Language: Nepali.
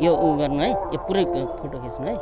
यो उ गर्नु है यो पुरै फोटो खिच्नु है।